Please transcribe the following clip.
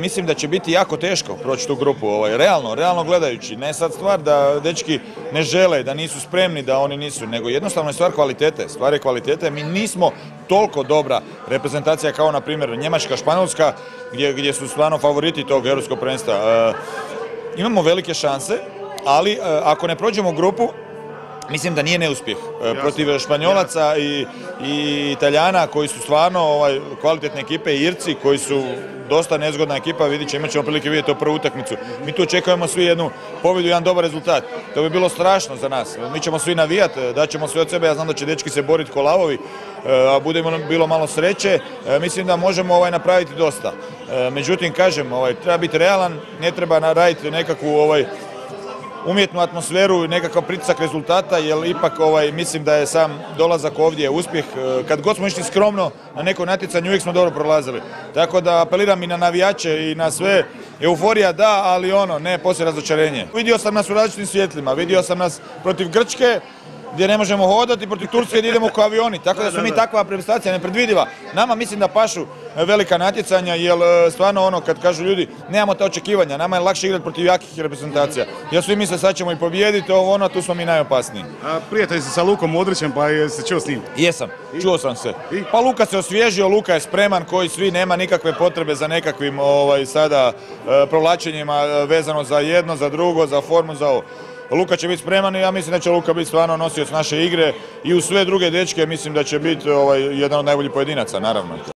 Mislim da će biti jako teško proći tu grupu, ovaj, realno, realno gledajući. Ne sad stvar da dečki ne žele, da nisu spremni, da oni nisu, nego jednostavno je stvar kvalitete. Stvar je kvalitete, mi nismo toliko dobra reprezentacija kao na primjer Njemačka, Španjolska, gdje, gdje su stvarno favoriti tog europskog prvenstva. E, imamo velike šanse, ali e, ako ne prođemo grupu, Mislim da nije neuspjeh e, protiv Španjolaca i, i Italijana koji su stvarno ovaj, kvalitetne ekipe i Irci koji su dosta nezgodna ekipa, vidit će, imat ćemo prilike vidjeti u prvu utakmicu. Mi tu očekujemo svi jednu pobjedu, jedan dobar rezultat. To bi bilo strašno za nas. Mi ćemo svi navijati, daćemo sve od sebe, ja znam da će dečki se boriti ko lavovi, e, a bude bilo malo sreće, e, mislim da možemo ovaj napraviti dosta. Međutim, kažem, ovaj, treba biti realan, ne treba raditi nekakvu ovaj, umjetnu atmosferu i nekakav pritisak rezultata, jer ipak ovaj, mislim da je sam dolazak ovdje uspjeh. E, kad god smo išli skromno na neko natjecanje, uvijek smo dobro prolazili. Tako da apeliram i na navijače i na sve. Euforija da, ali ono, ne poslije razočarenje. Vidio sam nas u različitim svjetlima, vidio sam nas protiv Grčke, gdje ne možemo hodati protiv Turske gdje idemo kao avioni. Tako da su mi takva prestacija nepredvidiva. Nama mislim da pašu velika natjecanja jer e, stvarno ono kad kažu ljudi nemamo te očekivanja, nama je lakše igrati protiv jakih reprezentacija. Jer svi misle sad ćemo i pobijediti, ovo ono, tu smo mi najopasniji. A prijatelj si sa Lukom Modrićem pa se čuo s njim? Jesam, čuo sam se. Pa Luka se osvježio, Luka je spreman koji svi nema nikakve potrebe za nekakvim ovaj, sada e, provlačenjima e, vezano za jedno, za drugo, za formu, za ovo. Luka će biti spreman i ja mislim da će Luka biti stvarno nosioc naše igre i u sve druge dečke mislim da će biti ovaj, jedan od najboljih pojedinaca, naravno.